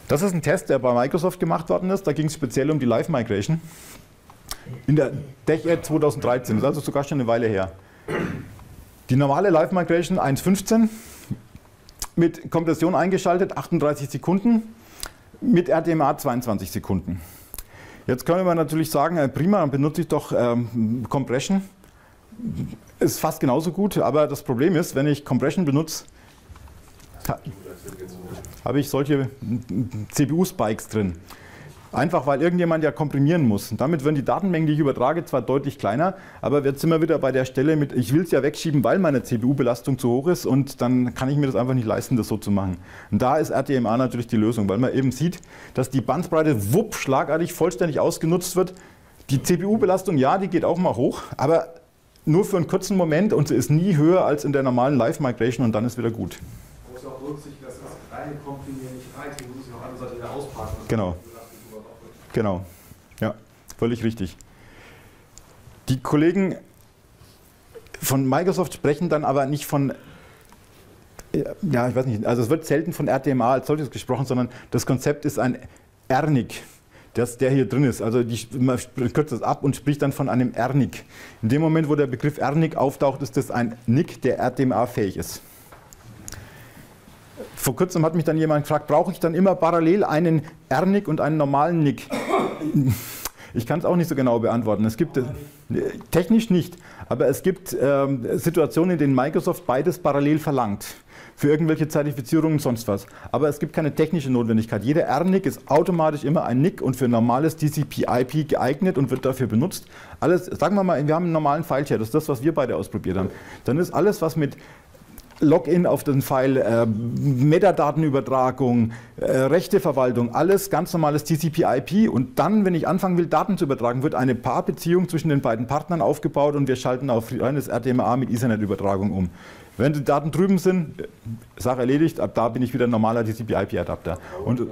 Das ist ein Test, der bei Microsoft gemacht worden ist. Da ging es speziell um die Live-Migration. In der DECH 2013, das ist also sogar schon eine Weile her. Die normale Live-Migration 1.15 mit Kompression eingeschaltet, 38 Sekunden, mit RDMA 22 Sekunden. Jetzt können wir natürlich sagen, äh, prima, dann benutze ich doch ähm, Compression. Ist fast genauso gut, aber das Problem ist, wenn ich Compression benutze, habe ich solche CPU-Spikes drin. Einfach weil irgendjemand ja komprimieren muss. Und damit werden die Datenmengen, die ich übertrage, zwar deutlich kleiner, aber jetzt sind wir wieder bei der Stelle mit, ich will es ja wegschieben, weil meine CPU-Belastung zu hoch ist und dann kann ich mir das einfach nicht leisten, das so zu machen. Und da ist RTMA natürlich die Lösung, weil man eben sieht, dass die Bandbreite wupp schlagartig vollständig ausgenutzt wird. Die CPU-Belastung, ja, die geht auch mal hoch, aber nur für einen kurzen Moment und sie ist nie höher als in der normalen Live-Migration und dann ist wieder gut. Man muss auch berücksichtigen, dass das reine Komprimieren nicht reicht, muss sich auf der anderen Seite wieder auspacken. Genau. Genau, ja, völlig richtig. Die Kollegen von Microsoft sprechen dann aber nicht von, ja, ich weiß nicht, also es wird selten von RTMA als solches gesprochen, sondern das Konzept ist ein RNIC, das, der hier drin ist. Also die, man kürzt das ab und spricht dann von einem RNIC. In dem Moment, wo der Begriff RNIC auftaucht, ist das ein NIC, der RTMA-fähig ist. Vor kurzem hat mich dann jemand gefragt, brauche ich dann immer parallel einen R-Nick und einen normalen Nick? Ich kann es auch nicht so genau beantworten. Es gibt äh, technisch nicht, aber es gibt ähm, Situationen, in denen Microsoft beides parallel verlangt. Für irgendwelche Zertifizierungen und sonst was. Aber es gibt keine technische Notwendigkeit. Jeder R-Nick ist automatisch immer ein Nick und für normales TCP/IP geeignet und wird dafür benutzt. Alles, sagen wir mal, wir haben einen normalen File-Share, das ist das, was wir beide ausprobiert haben. Dann ist alles, was mit Login auf den File, äh, Metadatenübertragung, äh, Rechteverwaltung, alles ganz normales TCP/IP. Und dann, wenn ich anfangen will, Daten zu übertragen, wird eine Paarbeziehung zwischen den beiden Partnern aufgebaut und wir schalten auf reines RTMA mit Ethernet-Übertragung um. Wenn die Daten drüben sind, Sache erledigt, ab da bin ich wieder ein normaler TCP/IP-Adapter. Und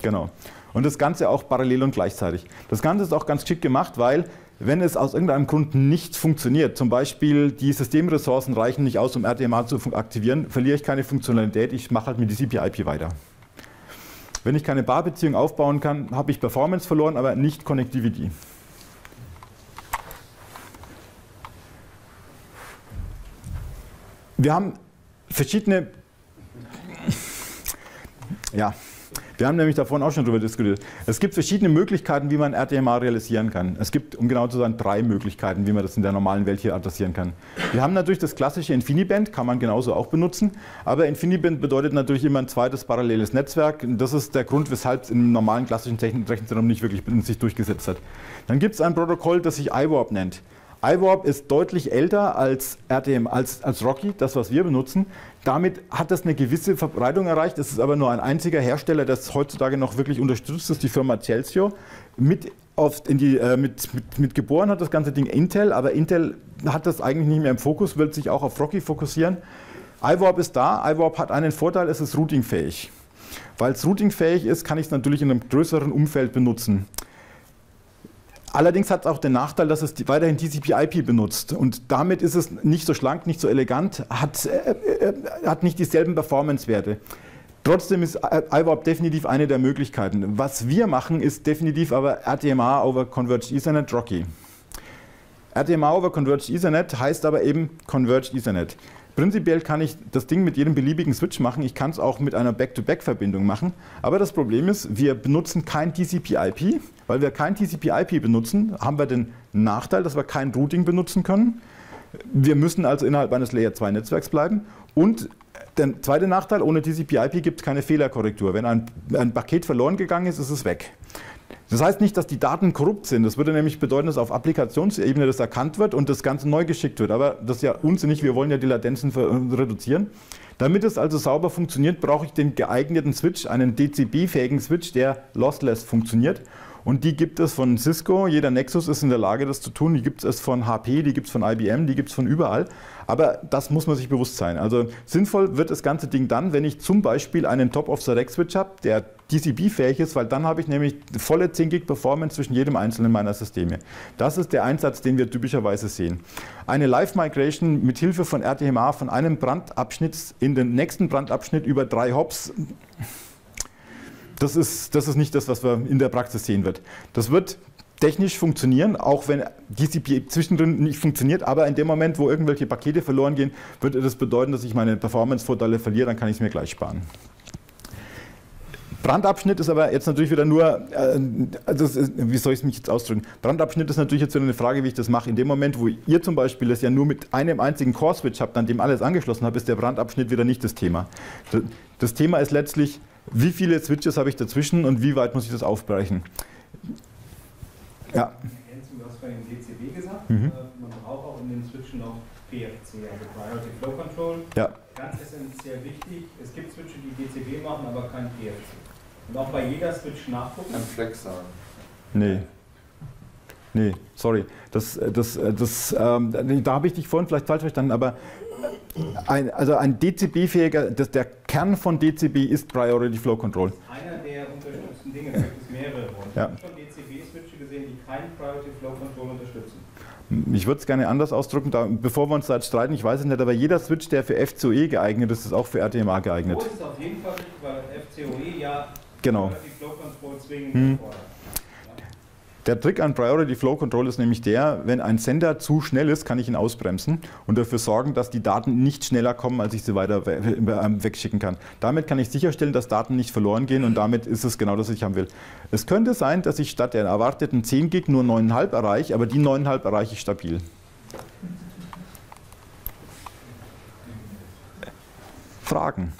genau. Und das Ganze auch parallel und gleichzeitig. Das Ganze ist auch ganz schick gemacht, weil wenn es aus irgendeinem Grund nicht funktioniert, zum Beispiel die Systemressourcen reichen nicht aus, um RDMA zu aktivieren, verliere ich keine Funktionalität, ich mache halt mit TCP/IP weiter. Wenn ich keine Barbeziehung aufbauen kann, habe ich Performance verloren, aber nicht Connectivity. Wir haben verschiedene ja, wir haben nämlich davon auch schon darüber diskutiert. Es gibt verschiedene Möglichkeiten, wie man RTMA realisieren kann. Es gibt, um genau zu sein, drei Möglichkeiten, wie man das in der normalen Welt hier adressieren kann. Wir haben natürlich das klassische InfiniBand, kann man genauso auch benutzen. Aber InfiniBand bedeutet natürlich immer ein zweites paralleles Netzwerk. Das ist der Grund, weshalb es im normalen klassischen Rechenzentrum nicht wirklich sich durchgesetzt hat. Dann gibt es ein Protokoll, das sich IWARP nennt. iWarp ist deutlich älter als RTM, als, als Rocky, das was wir benutzen. Damit hat das eine gewisse Verbreitung erreicht. Es ist aber nur ein einziger Hersteller, es heutzutage noch wirklich unterstützt, das ist die Firma Celsio. Mit, oft in die, äh, mit, mit, mit geboren hat das ganze Ding Intel, aber Intel hat das eigentlich nicht mehr im Fokus, will sich auch auf Rocky fokussieren. iWarp ist da. iWarp hat einen Vorteil, es ist routingfähig. Weil es routingfähig ist, kann ich es natürlich in einem größeren Umfeld benutzen. Allerdings hat es auch den Nachteil, dass es weiterhin TCP/IP benutzt und damit ist es nicht so schlank, nicht so elegant, hat, äh, äh, hat nicht dieselben Performance-Werte. Trotzdem ist IWAP definitiv eine der Möglichkeiten. Was wir machen, ist definitiv aber RTMA over Converged Ethernet Rocky. RTMA over Converged Ethernet heißt aber eben Converged Ethernet. Prinzipiell kann ich das Ding mit jedem beliebigen Switch machen. Ich kann es auch mit einer Back-to-Back-Verbindung machen. Aber das Problem ist, wir benutzen kein TCP-IP. Weil wir kein TCP-IP benutzen, haben wir den Nachteil, dass wir kein Routing benutzen können. Wir müssen also innerhalb eines Layer-2-Netzwerks bleiben. Und der zweite Nachteil, ohne TCP-IP gibt es keine Fehlerkorrektur. Wenn ein, ein Paket verloren gegangen ist, ist es weg. Das heißt nicht, dass die Daten korrupt sind. Das würde nämlich bedeuten, dass auf Applikationsebene das erkannt wird und das Ganze neu geschickt wird. Aber das ist ja unsinnig. Wir wollen ja die Latenzen reduzieren. Damit es also sauber funktioniert, brauche ich den geeigneten Switch, einen DCB-fähigen Switch, der lossless funktioniert. Und die gibt es von Cisco. Jeder Nexus ist in der Lage, das zu tun. Die gibt es von HP, die gibt es von IBM, die gibt es von überall. Aber das muss man sich bewusst sein. Also sinnvoll wird das ganze Ding dann, wenn ich zum Beispiel einen Top-of-the-Rack-Switch habe, der TCP-fähig ist, weil dann habe ich nämlich volle 10 Gig Performance zwischen jedem einzelnen meiner Systeme. Das ist der Einsatz, den wir typischerweise sehen. Eine Live-Migration mit Hilfe von RTMA von einem Brandabschnitt in den nächsten Brandabschnitt über drei Hops das ist, das ist nicht das, was wir in der Praxis sehen wird. Das wird technisch funktionieren, auch wenn TCP zwischendrin nicht funktioniert, aber in dem Moment, wo irgendwelche Pakete verloren gehen, würde das bedeuten, dass ich meine Performance-Vorteile verliere, dann kann ich es mir gleich sparen. Brandabschnitt ist aber jetzt natürlich wieder nur, äh, also ist, wie soll ich es mich jetzt ausdrücken? Brandabschnitt ist natürlich jetzt wieder eine Frage, wie ich das mache. In dem Moment, wo ihr zum Beispiel es ja nur mit einem einzigen Core-Switch habt, an dem alles angeschlossen habt, ist der Brandabschnitt wieder nicht das Thema. Das Thema ist letztlich, wie viele Switches habe ich dazwischen und wie weit muss ich das aufbrechen? Ja. Du hast vorhin DCB gesagt, mhm. Äh, man braucht auch in den Switchen noch PFC, also Priority Flow Control. Ja. Ganz essentiell wichtig, es gibt Switche, die DCB machen, aber kein PFC. Und auch bei jeder Switch nachgucken. Ein Flex sagen. Nee. Nee, sorry. Das, das, das, ähm, da habe ich dich vorhin vielleicht falsch verstanden, aber ein, also ein DCB-fähiger, der Kern von DCB ist Priority Flow Control. Einer der unterstützten Dinge, da gibt es mehrere. Und ja. ich habe schon DCB-Switche gesehen, die keinen Priority Flow Control unterstützen. Ich würde es gerne anders ausdrücken, da, bevor wir uns da jetzt streiten, ich weiß es nicht, aber jeder Switch, der für FCOE geeignet ist, ist auch für RTMA geeignet. Das ist auf jeden Fall weil FCOE ja genau. Priority Flow Control zwingend hm. erfordert. Der Trick an Priority Flow Control ist nämlich der, wenn ein Sender zu schnell ist, kann ich ihn ausbremsen und dafür sorgen, dass die Daten nicht schneller kommen, als ich sie weiter ähm, wegschicken kann. Damit kann ich sicherstellen, dass Daten nicht verloren gehen und damit ist es genau das, was ich haben will. Es könnte sein, dass ich statt der erwarteten 10 Gig nur 9,5 erreiche, aber die 9,5 erreiche ich stabil. Fragen.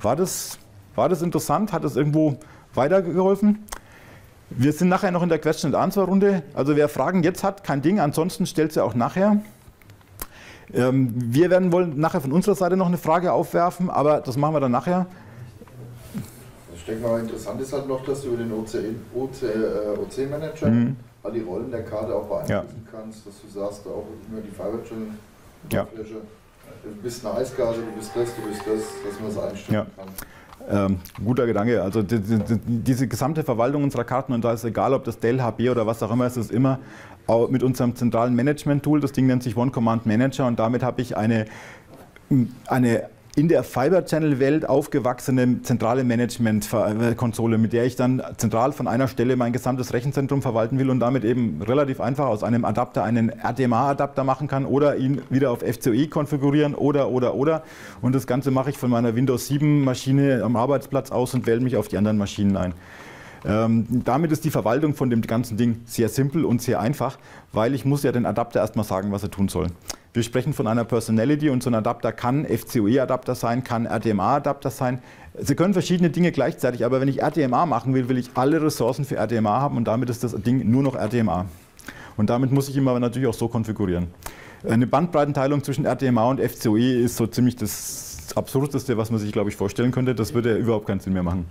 War das, war das interessant? Hat es irgendwo weitergeholfen? Wir sind nachher noch in der Question-and-Answer-Runde. Also wer Fragen jetzt hat, kein Ding, ansonsten stellt sie auch nachher. Ähm, wir werden wohl nachher von unserer Seite noch eine Frage aufwerfen, aber das machen wir dann nachher. Ich denke mal, interessant ist halt noch, dass du über den OC-Manager äh, mhm. all die Rollen der Karte auch beeinflussen ja. kannst, dass du sagst, auch immer die Fiber Channel ja. Du bist eine Eiskarte, du bist das, du bist das, dass man das einstellen ja. kann. Ähm, guter Gedanke. Also die, die, diese gesamte Verwaltung unserer Karten, und da ist egal, ob das Dell, HB oder was auch immer ist, ist immer mit unserem zentralen Management-Tool. Das Ding nennt sich One Command Manager und damit habe ich eine, eine in der Fiber Channel Welt aufgewachsene zentrale Management-Konsole, mit der ich dann zentral von einer Stelle mein gesamtes Rechenzentrum verwalten will und damit eben relativ einfach aus einem Adapter einen RTMA-Adapter machen kann oder ihn wieder auf FCOE konfigurieren oder, oder, oder. Und das Ganze mache ich von meiner Windows 7 Maschine am Arbeitsplatz aus und wähle mich auf die anderen Maschinen ein. Ähm, damit ist die Verwaltung von dem ganzen Ding sehr simpel und sehr einfach, weil ich muss ja den Adapter erstmal sagen, was er tun soll. Wir sprechen von einer Personality und so ein Adapter kann FCOE-Adapter sein, kann RTMA-Adapter sein. Sie können verschiedene Dinge gleichzeitig, aber wenn ich RTMA machen will, will ich alle Ressourcen für RTMA haben und damit ist das Ding nur noch RTMA. Und damit muss ich immer natürlich auch so konfigurieren. Eine Bandbreitenteilung zwischen RTMA und FCOE ist so ziemlich das Absurdeste, was man sich, glaube ich, vorstellen könnte. Das würde überhaupt keinen Sinn mehr machen.